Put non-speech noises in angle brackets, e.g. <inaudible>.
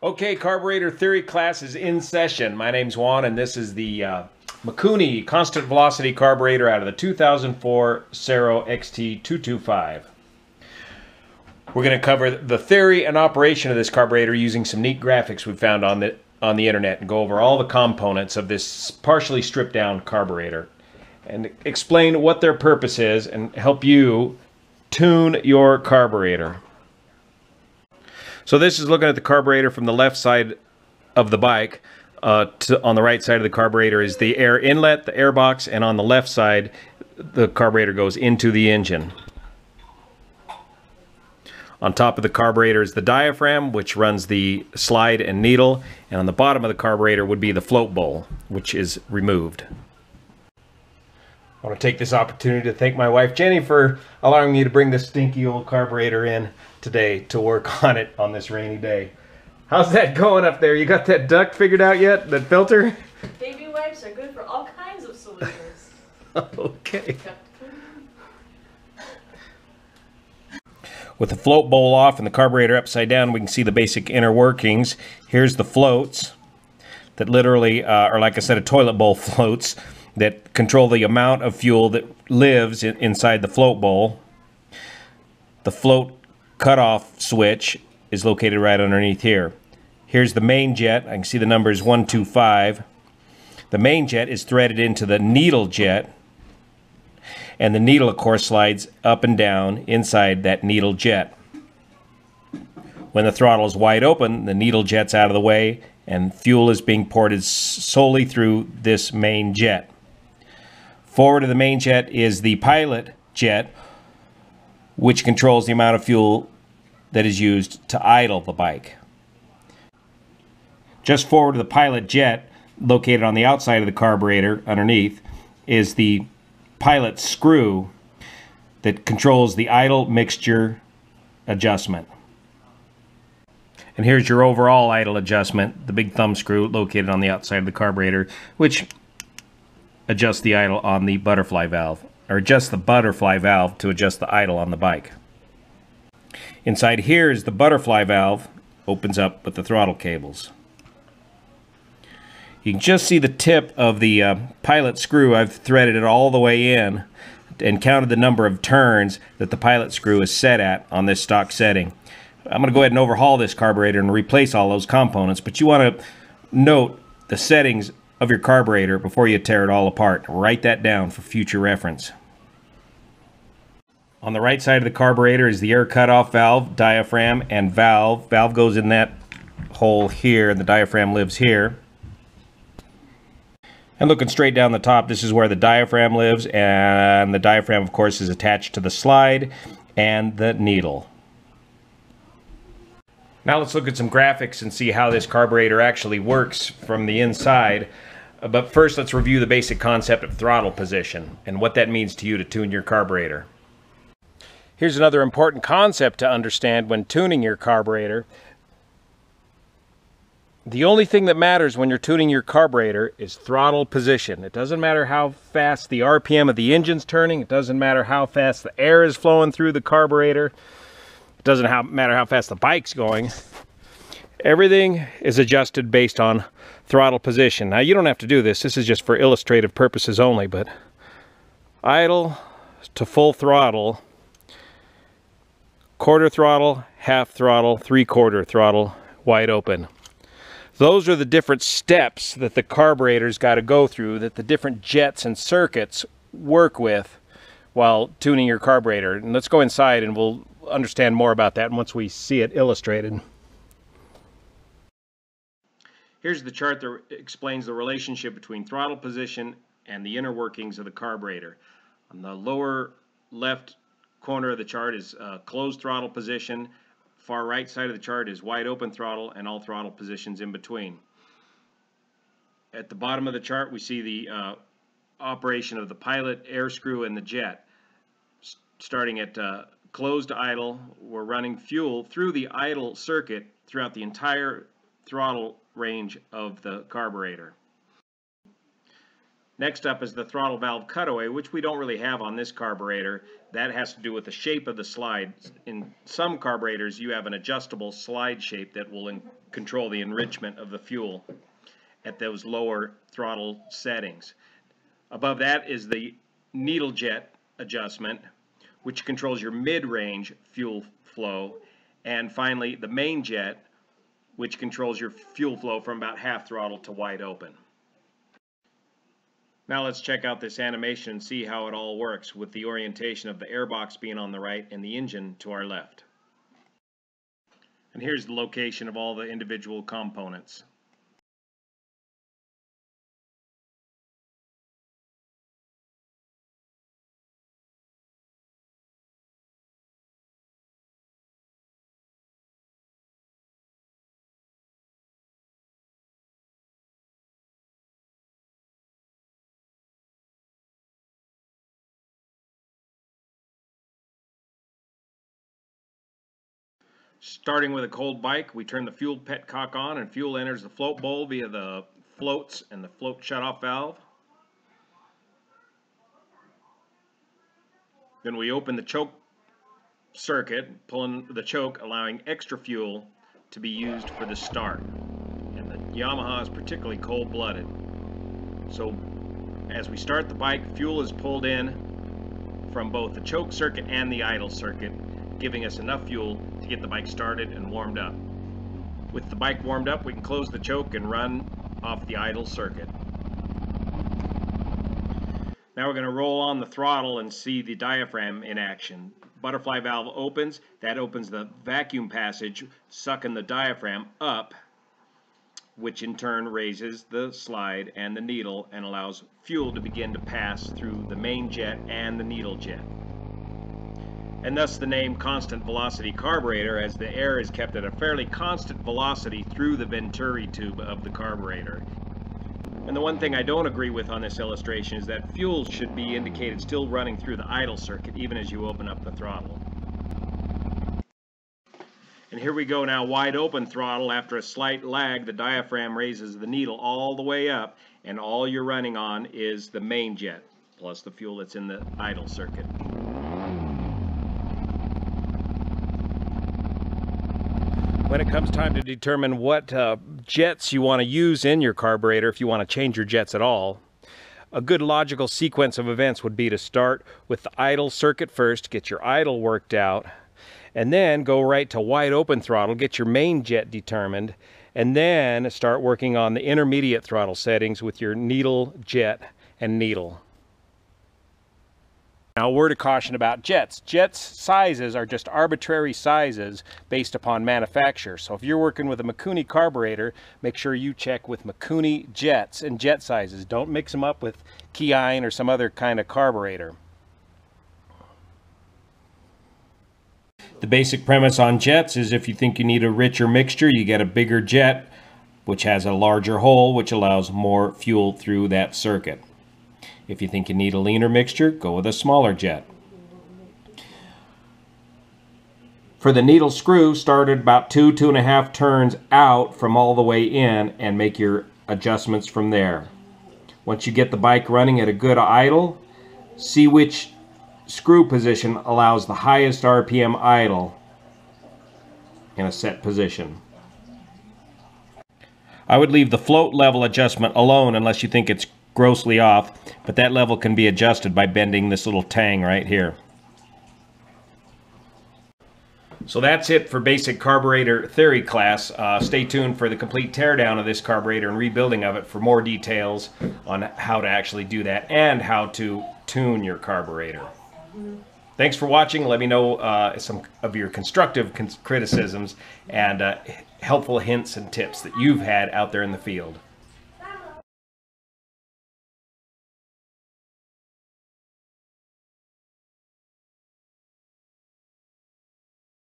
Okay, carburetor theory class is in session. My name's Juan, and this is the uh, constant velocity carburetor out of the 2004 Serow XT225. We're going to cover the theory and operation of this carburetor using some neat graphics we found on the on the internet and go over all the components of this partially stripped down carburetor and explain what their purpose is and help you tune your carburetor. So this is looking at the carburetor from the left side of the bike. Uh, to, on the right side of the carburetor is the air inlet, the air box, and on the left side, the carburetor goes into the engine. On top of the carburetor is the diaphragm, which runs the slide and needle, and on the bottom of the carburetor would be the float bowl, which is removed. I want to take this opportunity to thank my wife Jenny for allowing me to bring this stinky old carburetor in today to work <laughs> on it on this rainy day. How's that going up there? You got that duct figured out yet? That filter? Baby wipes are good for all kinds of solutions. <laughs> okay. With the float bowl off and the carburetor upside down, we can see the basic inner workings. Here's the floats that literally uh, are, like I said, a toilet bowl <laughs> floats that control the amount of fuel that lives in, inside the float bowl. The float cutoff switch is located right underneath here. Here's the main jet. I can see the numbers 125. The main jet is threaded into the needle jet. And the needle, of course, slides up and down inside that needle jet. When the throttle is wide open, the needle jet's out of the way and fuel is being ported solely through this main jet. Forward of the main jet is the pilot jet, which controls the amount of fuel that is used to idle the bike. Just forward of the pilot jet, located on the outside of the carburetor underneath, is the pilot screw that controls the idle mixture adjustment. And here's your overall idle adjustment, the big thumb screw located on the outside of the carburetor, which adjust the idle on the butterfly valve, or adjust the butterfly valve to adjust the idle on the bike. Inside here is the butterfly valve, opens up with the throttle cables. You can just see the tip of the uh, pilot screw. I've threaded it all the way in and counted the number of turns that the pilot screw is set at on this stock setting. I'm going to go ahead and overhaul this carburetor and replace all those components, but you want to note the settings of your carburetor before you tear it all apart. Write that down for future reference. On the right side of the carburetor is the air cutoff valve, diaphragm, and valve. Valve goes in that hole here, and the diaphragm lives here. And looking straight down the top, this is where the diaphragm lives, and the diaphragm, of course, is attached to the slide and the needle. Now let's look at some graphics and see how this carburetor actually works from the inside. Uh, but first, let's review the basic concept of throttle position and what that means to you to tune your carburetor. Here's another important concept to understand when tuning your carburetor. The only thing that matters when you're tuning your carburetor is throttle position. It doesn't matter how fast the RPM of the engine's turning. It doesn't matter how fast the air is flowing through the carburetor. It doesn't matter how fast the bike's going. Everything is adjusted based on throttle position. Now you don't have to do this. This is just for illustrative purposes only, but idle to full throttle, quarter throttle, half throttle, three quarter throttle, wide open. Those are the different steps that the carburetor's got to go through, that the different jets and circuits work with while tuning your carburetor. And let's go inside and we'll understand more about that once we see it illustrated. Here's the chart that explains the relationship between throttle position and the inner workings of the carburetor. On the lower left corner of the chart is uh, closed throttle position. Far right side of the chart is wide open throttle and all throttle positions in between. At the bottom of the chart we see the uh, operation of the pilot, air screw, and the jet. Starting at uh, closed idle, we're running fuel through the idle circuit throughout the entire throttle range of the carburetor. Next up is the throttle valve cutaway, which we don't really have on this carburetor. That has to do with the shape of the slide. In some carburetors, you have an adjustable slide shape that will control the enrichment of the fuel at those lower throttle settings. Above that is the needle jet adjustment, which controls your mid-range fuel flow. And finally, the main jet, which controls your fuel flow from about half throttle to wide open. Now let's check out this animation and see how it all works with the orientation of the airbox being on the right and the engine to our left. And here's the location of all the individual components. Starting with a cold bike, we turn the fuel petcock on and fuel enters the float bowl via the floats and the float shutoff valve. Then we open the choke circuit, pulling the choke, allowing extra fuel to be used for the start. And the Yamaha is particularly cold-blooded. So as we start the bike, fuel is pulled in from both the choke circuit and the idle circuit, giving us enough fuel to get the bike started and warmed up. With the bike warmed up, we can close the choke and run off the idle circuit. Now we're going to roll on the throttle and see the diaphragm in action. Butterfly valve opens, that opens the vacuum passage, sucking the diaphragm up, which in turn raises the slide and the needle and allows fuel to begin to pass through the main jet and the needle jet and thus the name constant velocity carburetor as the air is kept at a fairly constant velocity through the venturi tube of the carburetor. And the one thing I don't agree with on this illustration is that fuel should be indicated still running through the idle circuit even as you open up the throttle. And here we go now, wide open throttle. After a slight lag, the diaphragm raises the needle all the way up, and all you're running on is the main jet, plus the fuel that's in the idle circuit. When it comes time to determine what uh, jets you want to use in your carburetor, if you want to change your jets at all, a good logical sequence of events would be to start with the idle circuit first, get your idle worked out, and then go right to wide open throttle, get your main jet determined, and then start working on the intermediate throttle settings with your needle, jet, and needle. Now, a word of caution about jets. Jets sizes are just arbitrary sizes based upon manufacturer. So if you're working with a Mikuni carburetor, make sure you check with Mikuni jets and jet sizes. Don't mix them up with Keihin or some other kind of carburetor. The basic premise on jets is if you think you need a richer mixture, you get a bigger jet, which has a larger hole, which allows more fuel through that circuit. If you think you need a leaner mixture, go with a smaller jet. For the needle screw, start at about two, two and a half turns out from all the way in and make your adjustments from there. Once you get the bike running at a good idle, see which screw position allows the highest RPM idle in a set position. I would leave the float level adjustment alone unless you think it's grossly off, but that level can be adjusted by bending this little tang right here. So that's it for basic carburetor theory class. Uh, stay tuned for the complete teardown of this carburetor and rebuilding of it for more details on how to actually do that and how to tune your carburetor. Thanks for watching. Let me know uh, some of your constructive criticisms and uh, helpful hints and tips that you've had out there in the field.